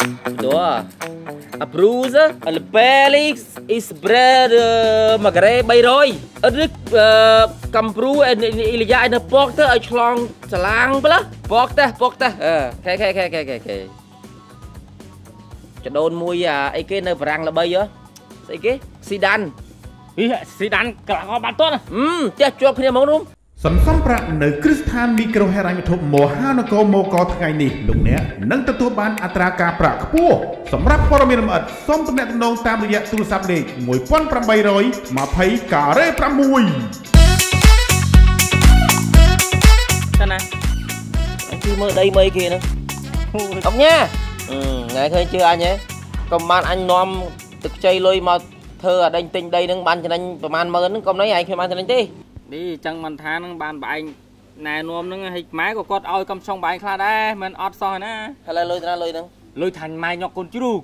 Door. A bruiser, a Felix is bread Magre 300អត់ឬកំព្រូអ៊ីលីយ៉ានៅពកទៅឲ្យឆ្លងចឡាងប្លាពកទៅពកទៅអឺខេខេខេខេខេខេចដូនមួយអាអីគេនៅបារាំងល្បីហ៎ស្អីគេស៊ីដានហីស៊ីដានកន្លងបានតន់ហឹមផ្ទះជាប់គ្នាហ្មងនោះ សន្សំប្រាក់នៅគ្រឹះស្ថានមីក្រូហិរញ្ញវត្ថុមហានគរមកថ្ងៃនេះលោកអ្នកនឹងទទួលបានអត្រាការប្រាក់ខ្ពស់សម្រាប់ព័ត៌មានលម្អិតសូមទំនាក់ទំនងតាមរយៈទូរស័ព្ទលេខ1820ការ៉េ6តើណាអញជឿមើលដីមីគេហ្នឹងអុកញ៉ាអឺថ្ងៃឃើញជឿអញហ៎កុំបានអញនាំទឹកខ្ចីលុយមកធ្វើអាដេញទិញដីហ្នឹងបានចំណេញប្រហែលម៉ឺនហ្នឹងកុំណៃឯងគ្មានបានចំណេញទេ នេះចឹងមិនថានឹងបានបែងណែនាំនឹងហិចម៉ែក៏គាត់ឲ្យកំឆុងបែងខ្លះដែរមិនអត់សោះណាឥឡូវលុយទៅណាលុយហ្នឹងលុយថាញ់ម៉ែញក់កូនជ្រូក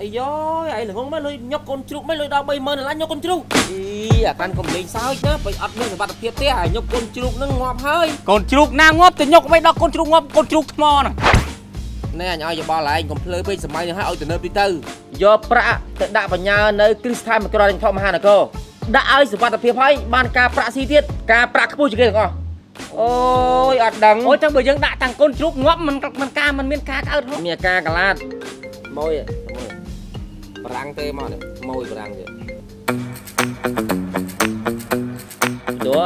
អាយ៉យឯងល្ងងមកលុយញុកកូនជ្រូកមិនលុយដល់30000ដុល្លារញុកកូនជ្រូកអីអាកាន់កុំលេងសើចណាបើអត់មានសុវត្ថិភាពទេអាញុកកូនជ្រូកហ្នឹងងាប់ហើយកូនជ្រូកណាងាប់ទៅញក់មិនដល់កូនជ្រូកងាប់កូនជ្រូកថ្មហ្នឹងណែអញឲ្យយោបល់ឯងកុំភ្លើពេកសម័យនេះឲ្យឲ្យទៅនៅទីទៅយកប្រាក់ទៅដាក់បញ្ញានៅគ្រីស្ថានមកក្ររញធមហានគរ ដាក់ឲ្យសុវត្ថិភាពហើយបានការប្រាក់ស៊ីទៀតការប្រាក់ខ្ពស់ជាងគេទាំងអស់អូយអត់ដឹងអូចឹងបើយើងដាក់តាំងកូនជ្រូកងាប់មិនមិនការមិនមានការកើតហ៎មានការកលាតម៉ួយម៉ួយបារាំងទេមកនេះម៉ួយបារាំងទៀតដួ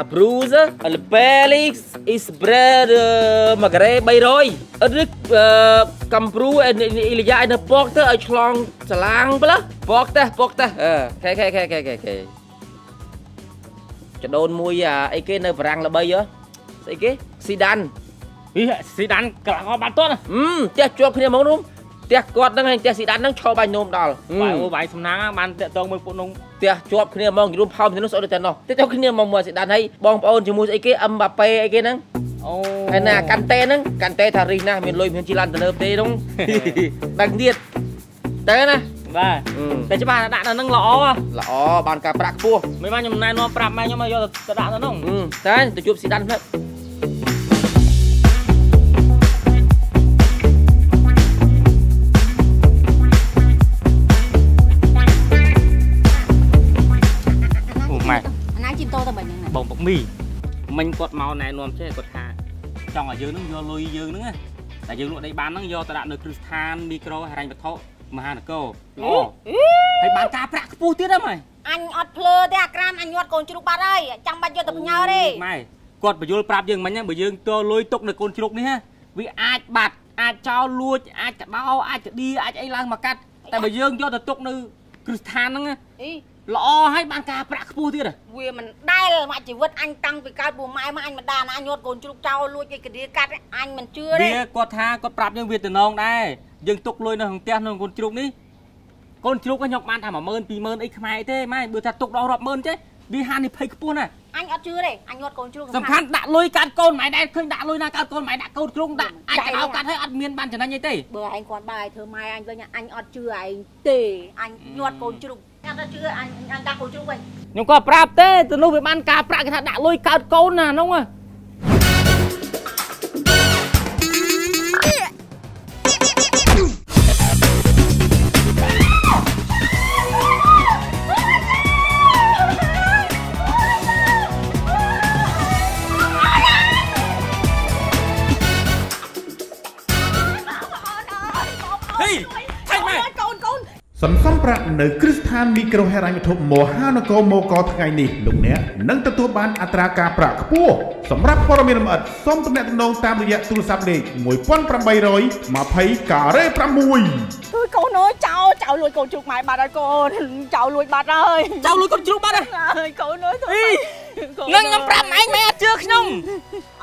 A bruiser, a Felix is bread Magre 300អត់ឬកំព្រូអ៊ីលីយ៉ានៅពកទៅឲ្យឆ្លងចឡាងប្លាពកទៅពកទៅអឺខេខេខេខេខេខេចដូនមួយអាអីគេនៅបារាំងល្បីហ៎ស្អីគេស៊ីដានហីស៊ីដានកន្លងបានតន់ហឹមផ្ទះជាប់គ្នាហ្មងនោះ ផ្ទះគាត់ហ្នឹងឯងផ្ទះស៊ីដានហ្នឹងឈរបាញ់នោមដល់បាយអូបាយសំណាងបានតាក់តងមួយពួកនោះផ្ទះជាប់គ្នាហ្មងយូរផោមទៅនោះស្អុយទៅតែនោះទៅទៅគ្នាហ្មងមួយស៊ីដានហើយបងប្អូនជាមួយស្អីគេអឹមបាប៉េអីគេហ្នឹងអូហើយណាកាន់តេហ្នឹងកាន់តេថារីសណាស់មានលុយមានជីឡានទៅលើទេហ្នឹងដឹងទៀតទៅណាបាទហឹមតែច្បាស់ដាក់នៅនឹងល្អល្អបានការប្រាក់ខ្ពស់មិនបានខ្ញុំណែនាំប្រាប់ម៉ែខ្ញុំមកយកទៅដាក់នៅនោះហឹមតែទៅជួបស៊ីដានផ្លែអូ មីមិញគាត់មកណែនាំចេះគាត់ថាចង់ឲ្យយើងនឹងយកលុយយើងហ្នឹងណាតែយើងលក់ដីបានហ្នឹងយកទៅដាក់នៅគ្រឹះស្ថានមីក្រូហិរញ្ញវត្ថុមហានគរល្អហើយបានការប្រាក់ខ្ពស់ទៀតហ្នឹងម៉ែអញអត់ភ្លើទេអាក្រាមអញញាត់កូនជ្រូកបាត់ហើយចាំបាច់យកទៅផ្ញើទេម៉ែគាត់បញ្យល់ប្រាប់យើងមិញហ្នឹងបើយើងទលុយទុកនៅកូនជ្រូកនេះណាវាអាចបាត់អាចចោលលួចអាចកដោអាចកឌីអាចអីឡើងមកកាត់តែបើយើងយកទៅទុកនៅគ្រឹះស្ថានហ្នឹងណាអី ល្អហើយបានការប្រាក់ខ្ពស់ទៀតហ៎វាមិនដែលមកជីវិតអញតាំងពីកើតពូម៉ែមកអញមិនដាណាញាត់កូនជ្រូកចោលលួចឯកឌីកាត់អញមិនជឿទេវាគាត់ថាគាត់ប្រាប់យើងវាតំណងដែរយើងទុកលុយនៅក្នុងផ្ទះនៅកូនជ្រូកនេះកូនជ្រូកខ្ញុំបានថា10000 20000អីខ្មែរទេម៉ែបើថាទុកដល់រាប់ម៉ឺនចេះវាហានិភ័យខ្ពស់ណាស់អញអត់ជឿទេអញញាត់កូនជ្រូកសំខាន់ដាក់លុយកាត់កូនម៉ែដែរឃើញដាក់លុយណាកាត់កូនម៉ែដាក់កូនជ្រូកដាក់អាចកោកាត់ហើយអត់មានបានចំណេញអីទេបើឯងគាត់បាយធ្វើម៉ែអញវិញអញអត់ជឿឯងទេអញញាត់កូនជ្រូក អញអត់ជឿអញអញដាក់កូនជ្រូកវិញខ្ញុំក៏ប្រាប់ទេទៅនោះវាបានការប្រាក់គេថាដាក់លុយកើតកូនណានោះហ៎ហេថៃម៉ែកូនកូន សន្សំប្រាក់នៅគ្រឹះស្ថានមីក្រូហិរញ្ញវត្ថុមហានគរមកថ្ងៃនេះលោកអ្នកនឹងទទួលបានអត្រាការប្រាក់ខ្ពស់សម្រាប់ព័ត៌មានលម្អិតសូមទំនាក់ទំនងតាមរយៈទូរស័ព្ទលេខ1820ការ៉េ6អើយកូនអើយចោលចោលលួចកូនជ្រូកម៉ែបាត់ហើយកូនចោលលួចបាត់ហើយចៅលុយកូនជ្រូកបាត់ហ៎ហើយកូនអើយអី នឹងខ្ញុំប្រាប់ម៉ែម៉ែអត់ជឿខ្ញុំ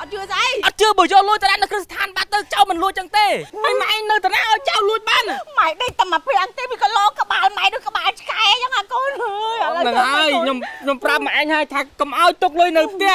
អត់ជឿស្អីអត់ជឿបើយកលុយទៅដាក់នៅគ្រឹះស្ថានបាត់ទៅចៅមិនលួចចឹងទេហើយម៉ែនៅតាណាឲ្យចៅលួចបានម៉ែដេកតែមកព្រាំងទេវាក៏លោកក្បាលម៉ែដូចក្បាលឆ្កែចឹងអាកូនអើយឥឡូវហ្នឹងហើយខ្ញុំខ្ញុំប្រាប់ម៉ែឯងហើយថាកុំឲ្យទុកលុយនៅផ្ទះទៅ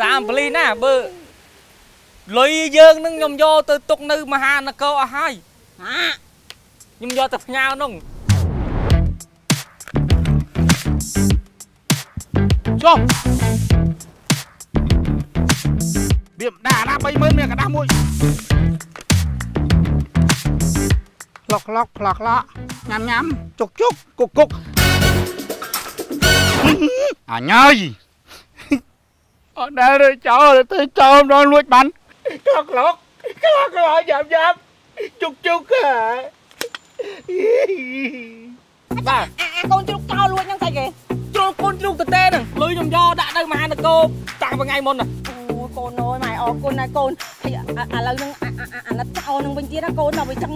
តាមបលីណាបើលុយយើងនឹងខ្ញុំយកទៅទុកនៅមហានគរអស់ហើយហាខ្ញុំយកទៅផ្ញើនោះចុះវាម្ដាណា30000មានកដាស់មួយក្លុកក្លុកក្លុកក្លុកញ៉ាំញ៉ាំជុកជុកគុកគុកអញហើយ អត់ដែលរើចោលទៅចោលម្ដងលួចបានក្លុកក្លុកក្លុកក្លុកញ៉ាំញ៉ាំជុកជុកហ៎បាទអាអាកូនជ្រូកចោលលួចហ្នឹងស្អីគេជ្រុលកូនជ្រូកទៅទេហ្នឹងលុយខ្ញុំយកដាក់នៅមហានគរតាំងពីថ្ងៃមុនណាអូយកូនអើយម៉ែអរគុណណាកូនហើយឥឡូវហ្នឹងអាអាអាណិតចោលហ្នឹងវិញទៀតណាកូនដល់វាចឹង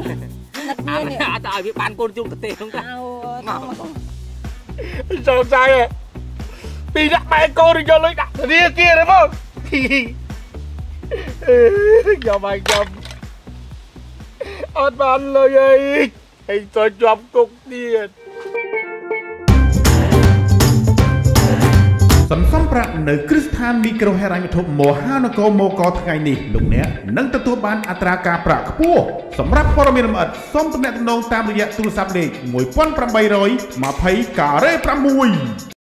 ណិតអាមាននេះអាចឲ្យវាបានកូនជ្រូកទៅទេហ្នឹងតាអើថងមកកូនសង្ស័យហ៎ ពីដាក់បែកកូនយកលុយដាក់ធនាគារហ្នឹងមកយកមកយកអត់បានលុយអីហើយទៅជាប់គុកទៀតសន្សំប្រាក់នៅគ្រឹះស្ថានមីក្រូហិរញ្ញវត្ថុមហានគរមកថ្ងៃនេះលោកអ្នកនឹងទទួលបានអត្រាការប្រាក់ខ្ពស់សម្រាប់ព័ត៌មានលម្អិតសូមទំនាក់ទំនងតាមរយៈទូរស័ព្ទលេខ1820ការ៉េ6